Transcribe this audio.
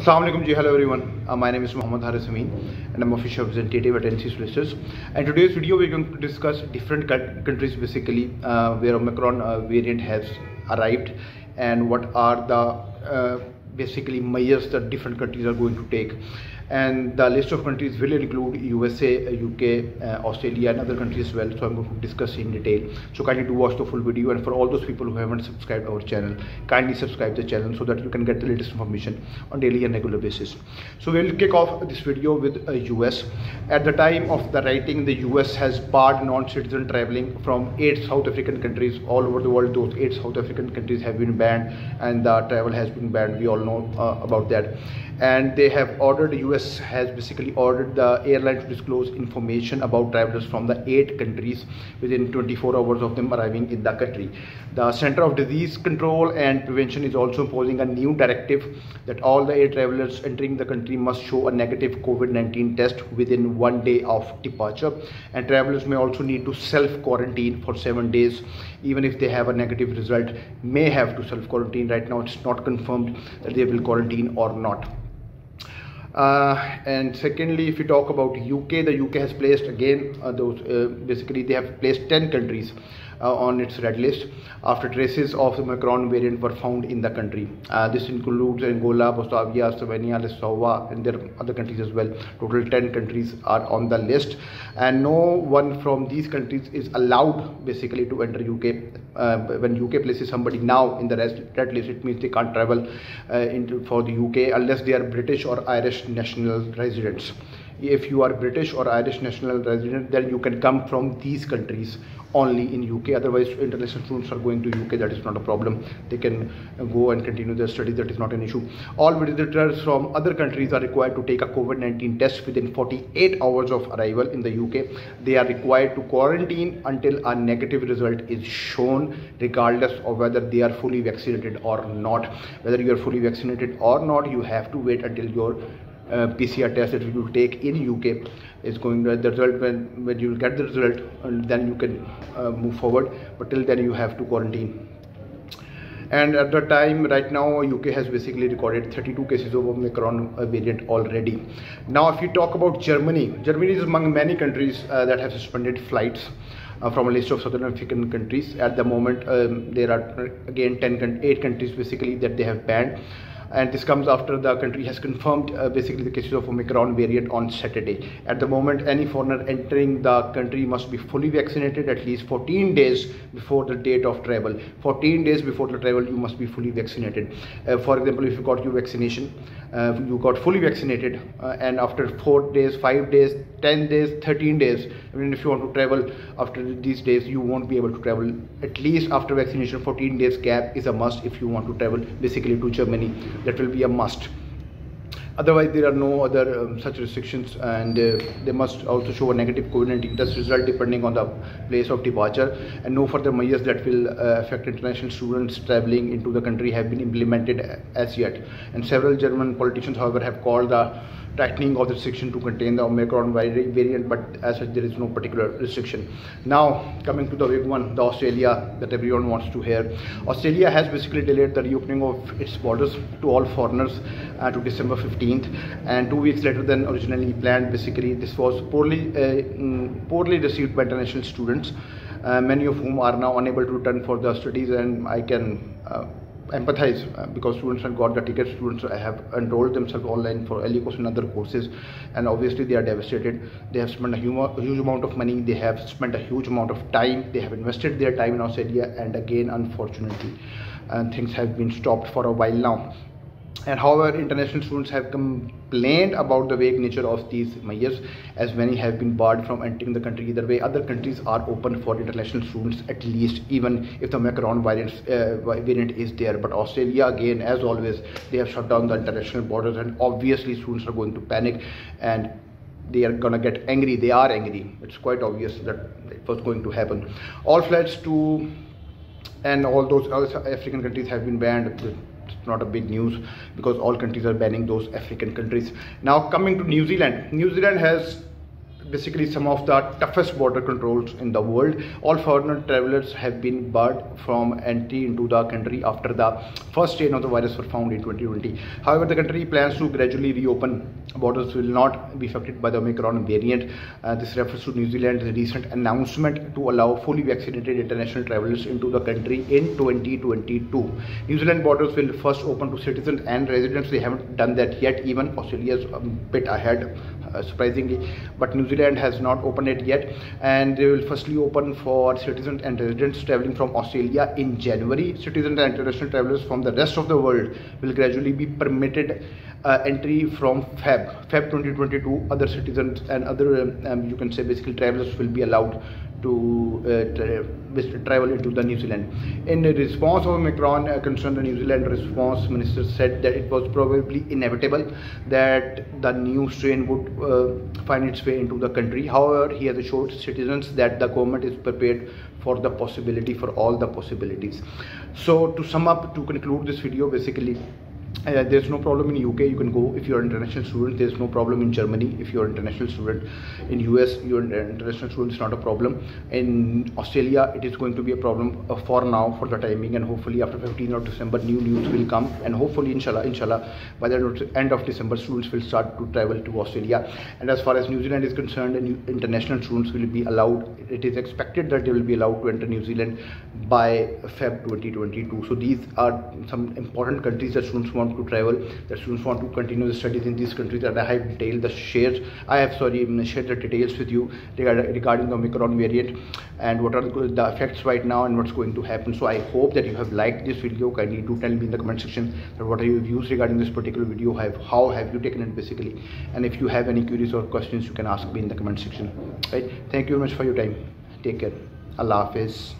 Assalamu alaikum ji, hello everyone. Uh, my name is Muhammad Haris Amin and I'm official representative at NC Solicitors. And today's video we're going to discuss different countries basically uh, where Omicron uh, variant has arrived and what are the uh, basically measures that different countries are going to take and the list of countries will include USA, UK, uh, Australia and other countries as well. So I'm going to discuss in detail. So kindly do watch the full video. And for all those people who haven't subscribed our channel kindly subscribe the channel so that you can get the latest information on daily and regular basis. So we'll kick off this video with uh, US at the time of the writing the US has barred non-citizen traveling from eight South African countries all over the world. Those eight South African countries have been banned and the travel has been banned. We all know uh, about that and they have ordered the US has basically ordered the airline to disclose information about travelers from the eight countries within 24 hours of them arriving in the country. The Center of Disease Control and Prevention is also imposing a new directive that all the air travelers entering the country must show a negative COVID-19 test within one day of departure. And travelers may also need to self-quarantine for seven days. Even if they have a negative result may have to self-quarantine. Right now it's not confirmed that they will quarantine or not uh, and secondly if you talk about uk the uk has placed again uh, those uh, basically they have placed 10 countries on its red list after traces of the Omicron variant were found in the country. Uh, this includes Angola, Bosnia, Slovenia, Lesotho, and there are other countries as well. Total 10 countries are on the list, and no one from these countries is allowed basically to enter UK. Uh, when UK places somebody now in the red list, it means they can't travel uh, into for the UK unless they are British or Irish national residents if you are British or Irish national resident, then you can come from these countries only in UK. Otherwise, international students are going to UK. That is not a problem. They can go and continue their studies. That is not an issue. All visitors from other countries are required to take a COVID-19 test within 48 hours of arrival in the UK. They are required to quarantine until a negative result is shown, regardless of whether they are fully vaccinated or not. Whether you are fully vaccinated or not, you have to wait until your PCR test that you take in UK is going to the result when when you get the result and then you can uh, move forward. But till then you have to quarantine. And at the time right now UK has basically recorded 32 cases of Omicron variant already. Now if you talk about Germany Germany is among many countries uh, that have suspended flights uh, from a list of southern African countries. At the moment um, there are again 10 8 countries basically that they have banned and this comes after the country has confirmed uh, basically the cases of Omicron variant on Saturday. At the moment, any foreigner entering the country must be fully vaccinated at least 14 days before the date of travel. 14 days before the travel, you must be fully vaccinated. Uh, for example, if you got your vaccination, uh, you got fully vaccinated, uh, and after 4 days, 5 days, 10 days, 13 days, I mean, if you want to travel after these days, you won't be able to travel. At least after vaccination, 14 days gap is a must if you want to travel basically to Germany that will be a must. Otherwise there are no other um, such restrictions and uh, they must also show a negative COVID-19 test result depending on the place of departure and no further measures that will uh, affect international students traveling into the country have been implemented as yet. And several German politicians however have called the tightening of the restriction to contain the Omicron variant, but as such there is no particular restriction. Now coming to the big one, the Australia that everyone wants to hear. Australia has basically delayed the reopening of its borders to all foreigners uh, to December 15th, and two weeks later than originally planned. Basically, this was poorly uh, mm, poorly received by international students, uh, many of whom are now unable to return for their studies, and I can uh, empathize uh, because students have got the tickets students have enrolled themselves online for course and other courses and obviously they are devastated. They have spent a huge, amount of money they have spent a huge amount of time they have invested their time in australia and again unfortunately and things have been stopped for a while now and however international students have complained about the vague nature of these measures as many have been barred from entering the country. Either way other countries are open for international students at least even if the Omicron variant, uh, variant is there. But Australia again as always they have shut down the international borders and obviously students are going to panic and they are gonna get angry. They are angry. It's quite obvious that it was going to happen. All flights to and all those African countries have been banned not a big news because all countries are banning those African countries. Now coming to New Zealand, New Zealand has basically some of the toughest border controls in the world. All foreign travelers have been barred from entry into the country after the first strain of the virus were found in 2020. However, the country plans to gradually reopen. Borders will not be affected by the Omicron variant. Uh, this refers to New Zealand's recent announcement to allow fully vaccinated international travelers into the country in 2022. New Zealand borders will first open to citizens and residents. They haven't done that yet. Even Australia is a bit ahead uh, surprisingly but New Zealand has not opened it yet and they will firstly open for citizens and residents traveling from Australia in January. Citizens and international travelers from the rest of the world will gradually be permitted uh, entry from Feb Feb 2022 other citizens and other um, um, you can say basically travelers will be allowed to uh, tra travel into the New Zealand. In response of Omicron uh, concern, the New Zealand response minister said that it was probably inevitable that the new strain would uh, find its way into the country. However, he has assured citizens that the government is prepared for the possibility, for all the possibilities. So to sum up, to conclude this video, basically, uh, there's no problem in UK you can go if you're an international student there's no problem in Germany if you're an international student. In US you're an international student it's not a problem. In Australia it is going to be a problem uh, for now for the timing and hopefully after 15th of December new news will come and hopefully inshallah inshallah by the end of December students will start to travel to Australia. And as far as New Zealand is concerned international students will be allowed it is expected that they will be allowed to enter New Zealand by Feb 2022 so these are some important countries that students want to travel the students want to continue the studies in these countries and I have detailed the shares. I have sorry um, shared the details with you regarding, the Omicron variant and what are the, the effects right now and what's going to happen. So I hope that you have liked this video. Kindly do tell me in the comment section that what are your views regarding this particular video? Have how have you taken it basically? And if you have any queries or questions you can ask me in the comment section. Right? Thank you very much for your time. Take care. Allah Hafiz